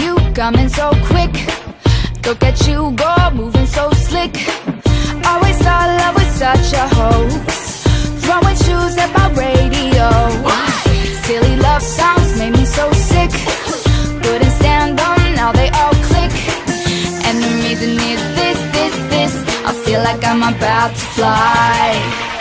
you coming so quick. Look at you go, moving so slick. Always thought love was such a hoax. Throwing shoes at my radio. Silly love songs made me so sick. Couldn't stand them, now they all click. And the reason is this, this, this. I feel like I'm about to fly.